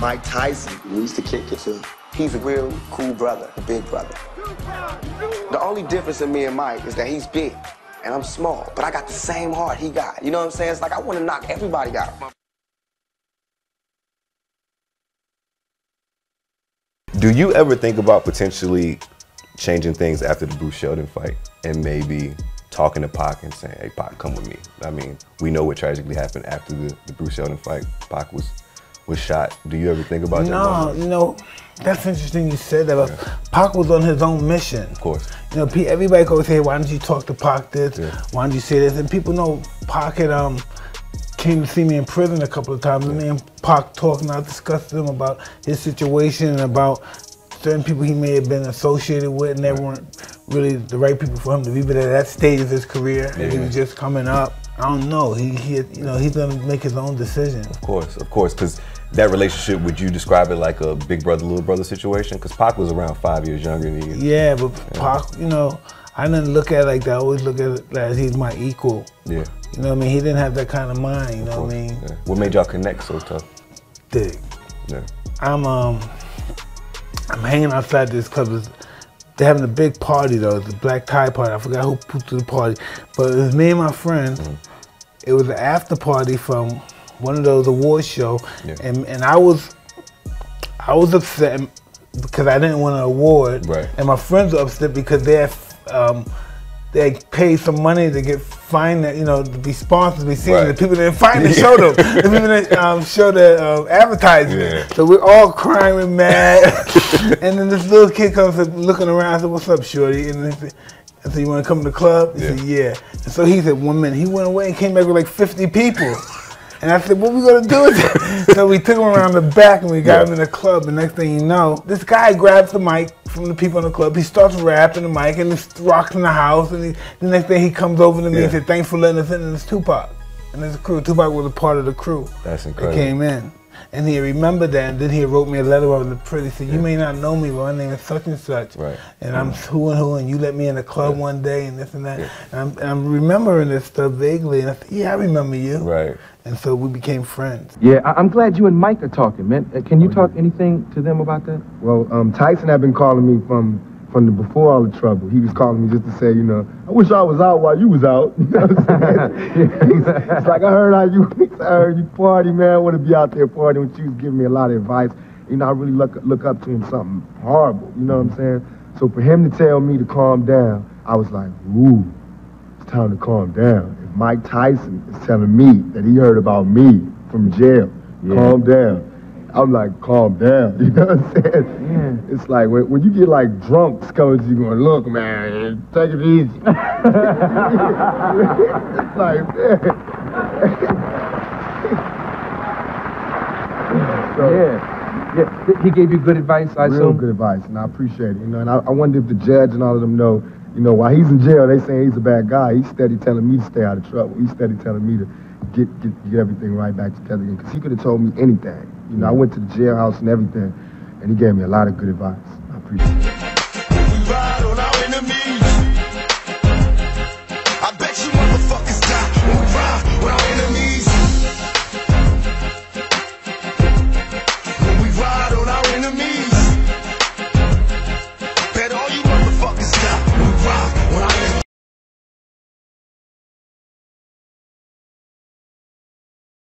Mike Tyson. We used to kick it too. He's a real cool brother, a big brother. The only difference in me and Mike is that he's big and I'm small, but I got the same heart he got. You know what I'm saying? It's like I want to knock everybody out. Do you ever think about potentially changing things after the Bruce Seldon fight and maybe talking to Pac and saying, hey, Pac, come with me? I mean, we know what tragically happened after the, the Bruce Seldon fight. Pac was was shot. Do you ever think about that? No, you know, that's interesting you said that. Yeah. Pac was on his own mission. Of course. You know, everybody goes, hey, why don't you talk to Pac this? Yeah. Why don't you say this? And people know Pac had um, came to see me in prison a couple of times. Yeah. And me and Pac talked and I discussed with him about his situation and about certain people he may have been associated with and they weren't really the right people for him to be. But at that stage of his career, yeah. he was just coming up. I don't know. He, he, you know, he's gonna make his own decision. Of course, of course, because that relationship, would you describe it like a big brother, little brother situation? Because Pac was around five years younger than you. Yeah, but yeah. Pac, you know, I didn't look at it like that. I always look at it as he's my equal. Yeah. You know what I mean? He didn't have that kind of mind, you know what I mean? Yeah. What made y'all connect so tough? Dig. Yeah. I'm um I'm hanging outside this club. They're having a big party though, the black tie party. I forgot who put to the party. But it was me and my friend. Mm -hmm. It was an after party from one of those award show, yeah. and and I was I was upset because I didn't win an award, right. and my friends were upset because they had, um, they paid some money to get fined, you know, to be sponsored, to be seen. Right. The people didn't find the show them. the people didn't um, show the um, advertisement. Yeah. So we're all crying, we're mad. and then this little kid comes looking around. I said, "What's up, shorty?" And they I said, you want to come to the club? He yeah. said, yeah. And so he said, one minute. He went away and came back with like 50 people. And I said, what we gonna do with it? so we took him around the back and we got yeah. him in the club. And next thing you know, this guy grabs the mic from the people in the club. He starts rapping the mic and it's rocks in the house. And he, the next thing he comes over to me yeah. and said, thanks for letting us in. And it's Tupac. And it's a crew. Tupac was a part of the crew. That's incredible. That came in. And he remembered that, and then he wrote me a letter over the pretty. He said, "You yeah. may not know me, but my name is such and such, right. and I'm who and who, and you let me in the club yeah. one day, and this and that." Yeah. And, I'm, and I'm remembering this stuff vaguely, and I said, "Yeah, I remember you." Right. And so we became friends. Yeah, I- am glad you and Mike are talking, man. Uh, can you oh, talk anything to them about that? Well, um, Tyson had been calling me from from the before all the trouble. He was calling me just to say, you know, I wish I was out while you was out. You know what I'm saying? it's like I heard how you, I heard you party, man. I want to be out there partying with you. Was giving me a lot of advice. You know, I really look look up to him something horrible. You know what I'm saying? So for him to tell me to calm down, I was like, ooh, it's time to calm down. If Mike Tyson is telling me that he heard about me from jail, yeah. calm down. I'm like, calm down. You know what I'm saying? Yeah. It's like when, when you get like drunks coming to you going, look, man, take it easy. it's like, man. so, yeah. Yeah, he gave you good advice, I Real assume? good advice, and I appreciate it. You know, and I, I wonder if the judge and all of them know, you know, while he's in jail, they saying he's a bad guy. He's steady telling me to stay out of trouble. He's steady telling me to get get, get everything right back together again. Because he could have told me anything. You know, I went to the jailhouse and everything, and he gave me a lot of good advice. I appreciate it.